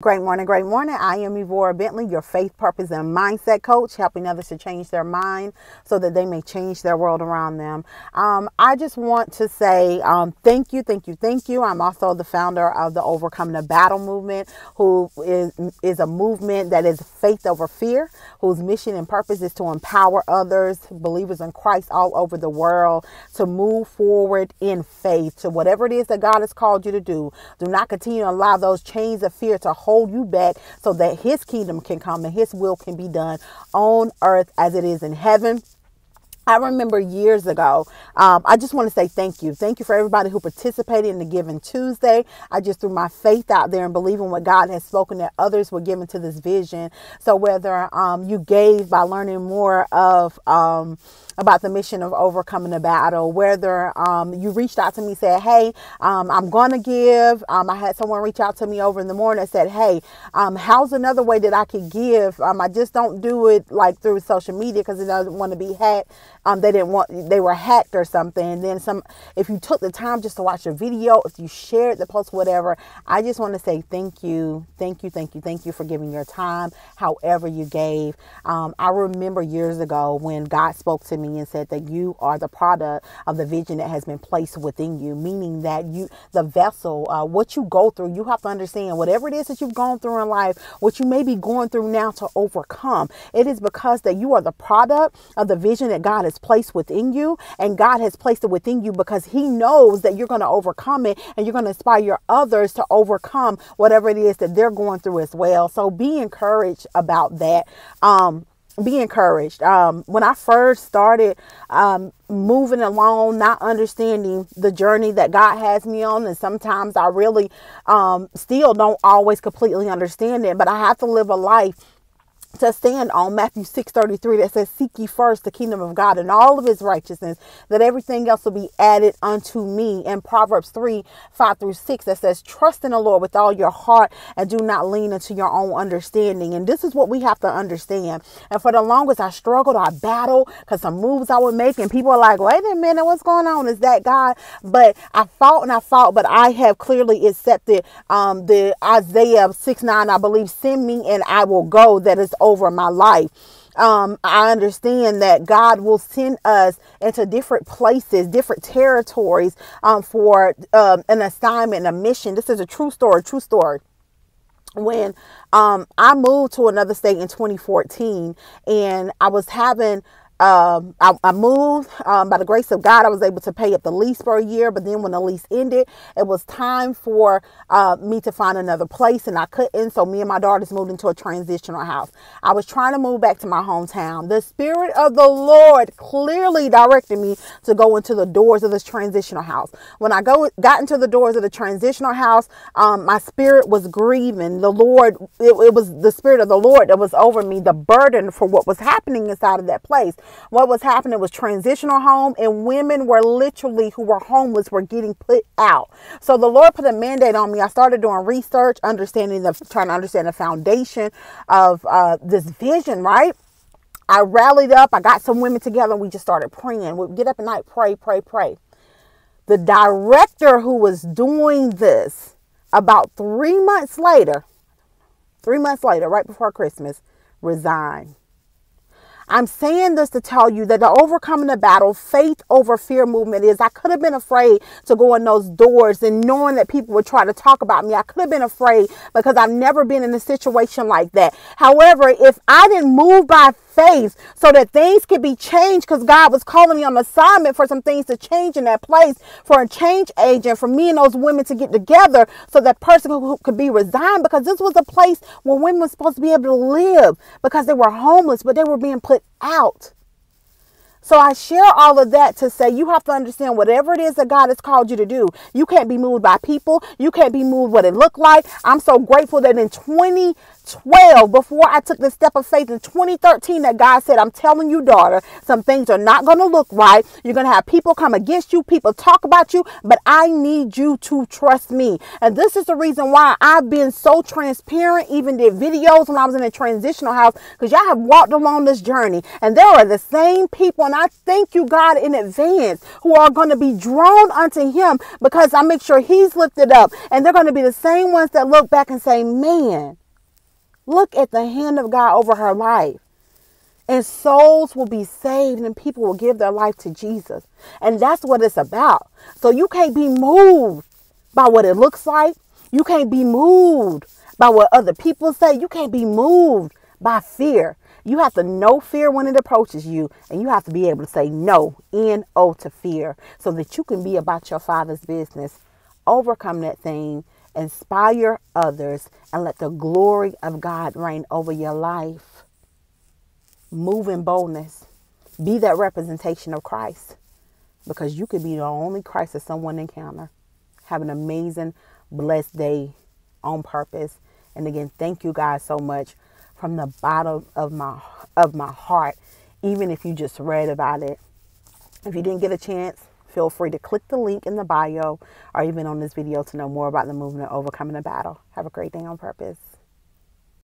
Great morning, great morning. I am Evora Bentley, your faith, purpose, and mindset coach, helping others to change their mind so that they may change their world around them. Um, I just want to say um, thank you, thank you, thank you. I'm also the founder of the Overcoming the Battle movement, who is, is a movement that is faith over fear, whose mission and purpose is to empower others, believers in Christ all over the world, to move forward in faith to whatever it is that God has called you to do. Do not continue to allow those chains of fear to hold you back so that his kingdom can come and his will can be done on earth as it is in heaven. I remember years ago, um, I just want to say thank you. Thank you for everybody who participated in the Giving Tuesday. I just threw my faith out there and believing what God has spoken that others were given to this vision. So whether um, you gave by learning more of, um, about the mission of overcoming the battle, whether um, you reached out to me, said, Hey, um, I'm going to give. Um, I had someone reach out to me over in the morning and said, Hey, how's another way that I could give? I just don't do it like through social media because it doesn't want to be hacked. Um, they didn't want, they were hacked or something. And then some, if you took the time just to watch a video, if you shared the post, whatever, I just want to say thank you, thank you, thank you, thank you for giving your time, however you gave. I remember years ago when God spoke to me me and said that you are the product of the vision that has been placed within you, meaning that you, the vessel, uh, what you go through, you have to understand whatever it is that you've gone through in life, what you may be going through now to overcome. It is because that you are the product of the vision that God has placed within you, and God has placed it within you because He knows that you're going to overcome it and you're going to inspire others to overcome whatever it is that they're going through as well. So be encouraged about that. Um, be encouraged. Um, when I first started um, moving along, not understanding the journey that God has me on, and sometimes I really um, still don't always completely understand it, but I have to live a life to stand on Matthew 6:33 that says seek ye first the kingdom of God and all of his righteousness that everything else will be added unto me. And Proverbs 3 5 through 6 that says trust in the Lord with all your heart and do not lean into your own understanding. And this is what we have to understand. And for the longest I struggled I battled because some moves I would make and people are like wait a minute what's going on? Is that God? But I fought and I fought but I have clearly accepted um, the Isaiah 6 9 I believe send me and I will go that is over my life. Um, I understand that God will send us into different places, different territories um, for um, an assignment, a mission. This is a true story, true story when um, I moved to another state in 2014 and I was having um, I, I, moved um, by the grace of God. I was able to pay up the lease for a year, but then when the lease ended, it was time for uh, me to find another place, and I couldn't. So me and my daughters moved into a transitional house. I was trying to move back to my hometown. The Spirit of the Lord clearly directed me to go into the doors of this transitional house. When I go got into the doors of the transitional house, um, my spirit was grieving. The Lord, it, it was the Spirit of the Lord that was over me. The burden for what was happening inside of that place. What was happening was transitional home, and women were literally who were homeless were getting put out. So the Lord put a mandate on me. I started doing research, understanding the trying to understand the foundation of uh, this vision, right? I rallied up. I got some women together. And we just started praying. We'd get up at night, pray, pray, pray. The director who was doing this about three months later, three months later, right before Christmas, resigned. I'm saying this to tell you that the overcoming the battle, faith over fear movement is I could have been afraid to go in those doors and knowing that people would try to talk about me. I could have been afraid because I've never been in a situation like that. However, if I didn't move by so that things could be changed because God was calling me on assignment for some things to change in that place, for a change agent, for me and those women to get together so that person who could be resigned because this was a place where women were supposed to be able to live because they were homeless, but they were being put out. So I share all of that to say you have to understand whatever it is that God has called you to do. You can't be moved by people. You can't be moved what it looked like. I'm so grateful that in 20 12 before I took the step of faith in 2013 that God said, I'm telling you, daughter, some things are not going to look right. You're going to have people come against you, people talk about you, but I need you to trust me. And this is the reason why I've been so transparent, even did videos when I was in a transitional house, because y'all have walked along this journey. And there are the same people, and I thank you, God, in advance, who are going to be drawn unto him because I make sure he's lifted up. And they're going to be the same ones that look back and say, man, look at the hand of God over her life. And souls will be saved and people will give their life to Jesus. And that's what it's about. So you can't be moved by what it looks like. You can't be moved by what other people say. You can't be moved by fear. You have to know fear when it approaches you, and you have to be able to say no, N O to fear, so that you can be about your Father's business, overcome that thing, inspire others, and let the glory of God reign over your life. Move in boldness. Be that representation of Christ because you could be the only Christ that someone encounter. Have an amazing, blessed day on purpose. And again, thank you guys so much from the bottom of my of my heart, even if you just read about it. If you didn't get a chance, feel free to click the link in the bio or even on this video to know more about the movement Overcoming the Battle. Have a great day on purpose.